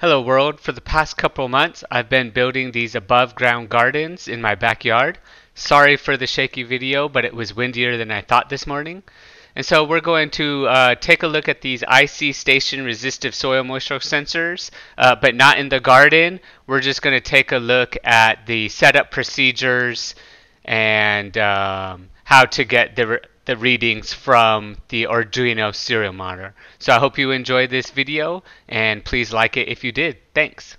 Hello world, for the past couple months I've been building these above ground gardens in my backyard. Sorry for the shaky video, but it was windier than I thought this morning. And so we're going to uh, take a look at these ICStation resistive soil moisture sensors, uh, but not in the garden. We're just going to take a look at the setup procedures and um, how to get the the readings from the Arduino serial monitor. So I hope you enjoyed this video and please like it if you did. Thanks.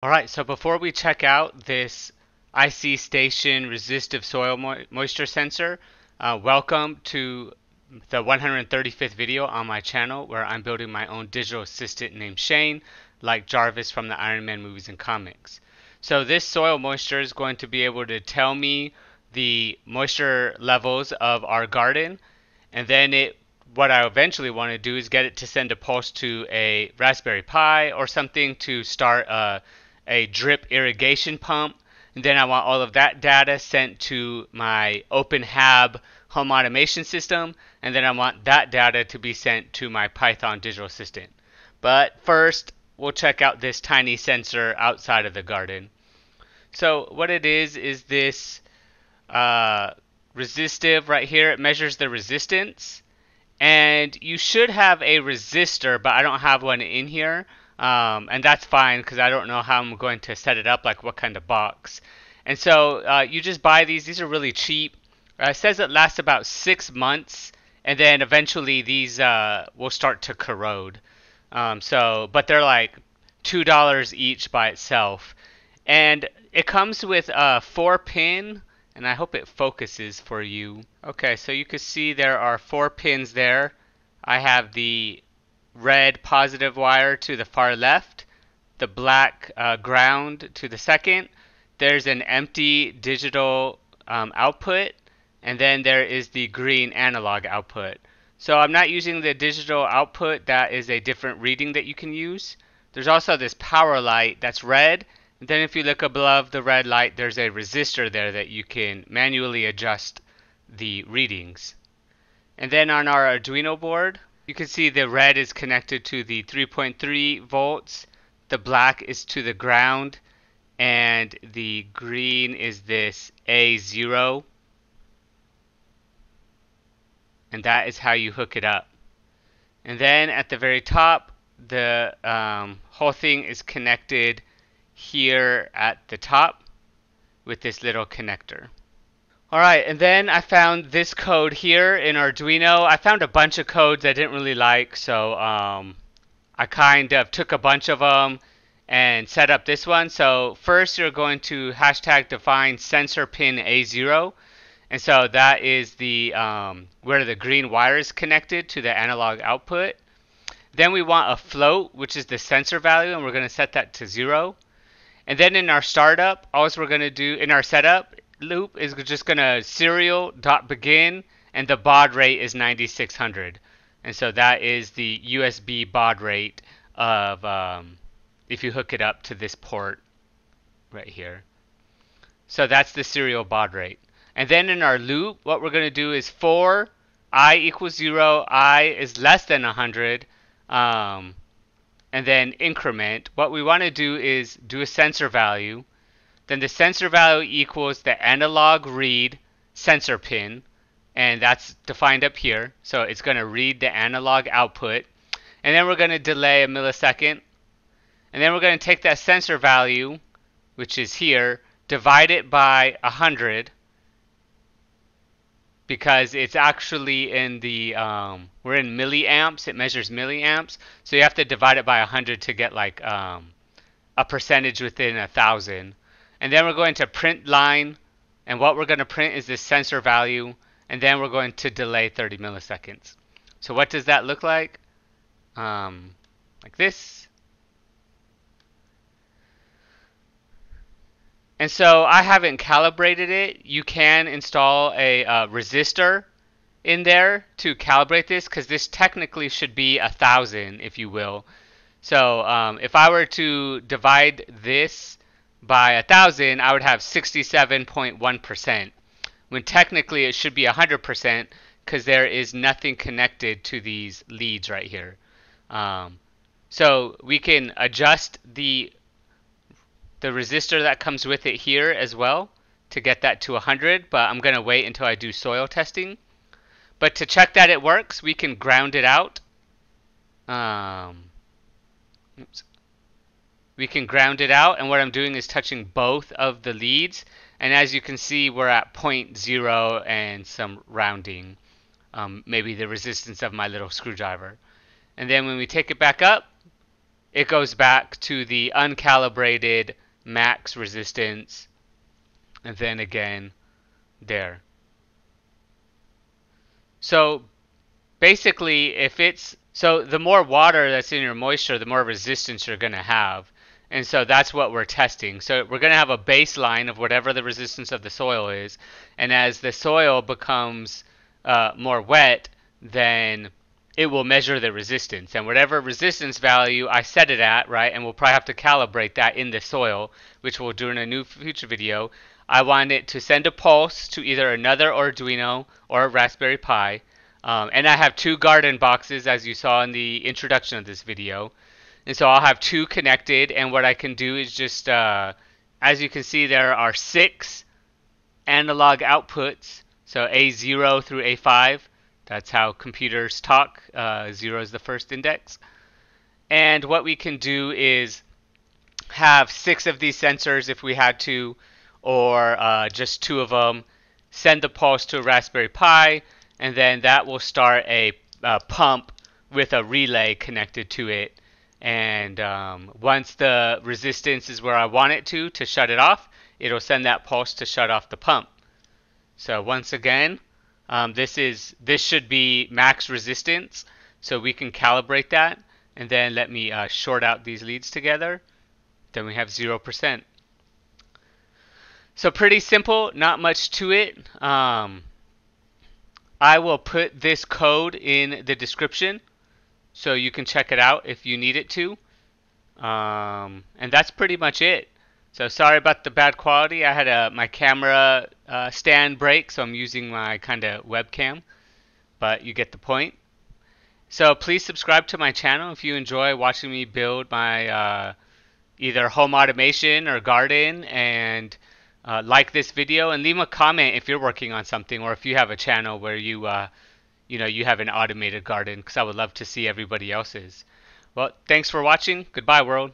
Alright, so before we check out this ICStation resistive soil mo moisture sensor, uh, welcome to the 135th video on my channel where I'm building my own digital assistant named Shane, like Jarvis from the Iron Man movies and comics. So this soil moisture is going to be able to tell me the moisture levels of our garden. And then it what I eventually want to do is get it to send a pulse to a Raspberry Pi or something to start a, a drip irrigation pump. And then I want all of that data sent to my OpenHab home automation system. And then I want that data to be sent to my Python digital assistant. But first we'll check out this tiny sensor outside of the garden. So what it is is this uh, resistive right here. It measures the resistance. And you should have a resistor, but I don't have one in here. Um, and that's fine because I don't know how I'm going to set it up, like what kind of box. And so uh, you just buy these. These are really cheap. Uh, it says it lasts about six months, and then eventually these uh, will start to corrode. Um, so, but they're like two dollars each by itself, and it comes with a four pin and I hope it focuses for you. Okay, so you can see there are four pins there. I have the red positive wire to the far left, the black uh, ground to the second. There's an empty digital um, output, and then there is the green analog output. So I'm not using the digital output, that is a different reading that you can use. There's also this power light that's red, and then if you look above the red light, there's a resistor there that you can manually adjust the readings. And then on our Arduino board, you can see the red is connected to the 3.3 volts, the black is to the ground, and the green is this A0. And that is how you hook it up. And then at the very top, the um, whole thing is connected here at the top with this little connector. Alright, and then I found this code here in Arduino. I found a bunch of codes I didn't really like, so um, I kind of took a bunch of them and set up this one. So first you're going to hashtag define sensor pin A0. And so that is the um, where the green wire is connected to the analog output. Then we want a float, which is the sensor value, and we're going to set that to zero. And then in our startup, all we're going to do in our setup loop is just going to serial dot begin and the baud rate is 9600. And so that is the USB baud rate of um, if you hook it up to this port right here. So that's the serial baud rate. And then in our loop, what we're going to do is for i equals 0, i is less than 100, um, and then increment, what we want to do is do a sensor value. Then the sensor value equals the analog read sensor pin, and that's defined up here. So it's going to read the analog output. And then we're going to delay a millisecond. And then we're going to take that sensor value, which is here, divide it by 100, because it's actually in the um, we're in milliamps. It measures milliamps. So you have to divide it by 100 to get like um, a percentage within a thousand. And then we're going to print line. And what we're going to print is this sensor value. And then we're going to delay 30 milliseconds. So what does that look like? Um, like this And so I haven't calibrated it. You can install a uh, resistor in there to calibrate this because this technically should be a thousand, if you will. So um, if I were to divide this by a thousand, I would have 67.1%. When technically it should be 100% because there is nothing connected to these leads right here. Um, so we can adjust the the resistor that comes with it here as well to get that to 100, but I'm going to wait until I do soil testing. But to check that it works, we can ground it out. Um, oops. We can ground it out, and what I'm doing is touching both of the leads. And as you can see, we're at 0.0 and some rounding, um, maybe the resistance of my little screwdriver. And then when we take it back up, it goes back to the uncalibrated max resistance and then again there. So basically if it's so the more water that's in your moisture the more resistance you're going to have. And so that's what we're testing. So we're going to have a baseline of whatever the resistance of the soil is. And as the soil becomes uh, more wet then it will measure the resistance and whatever resistance value I set it at, right, and we'll probably have to calibrate that in the soil, which we'll do in a new future video. I want it to send a pulse to either another Arduino or a Raspberry Pi. Um, and I have two garden boxes as you saw in the introduction of this video. And so I'll have two connected and what I can do is just, uh, as you can see there are six analog outputs. So A0 through A5 that's how computers talk. Uh, zero is the first index. And what we can do is have six of these sensors if we had to, or uh, just two of them. Send the pulse to a Raspberry Pi, and then that will start a, a pump with a relay connected to it. And um, once the resistance is where I want it to, to shut it off, it'll send that pulse to shut off the pump. So once again, um, this is this should be max resistance, so we can calibrate that. And then let me uh, short out these leads together. Then we have 0%. So pretty simple, not much to it. Um, I will put this code in the description so you can check it out if you need it to. Um, and that's pretty much it. So sorry about the bad quality. I had a my camera uh, stand break, so I'm using my kind of webcam, but you get the point. So please subscribe to my channel if you enjoy watching me build my uh, either home automation or garden, and uh, like this video and leave a comment if you're working on something or if you have a channel where you uh, you know you have an automated garden, because I would love to see everybody else's. Well, thanks for watching. Goodbye, world.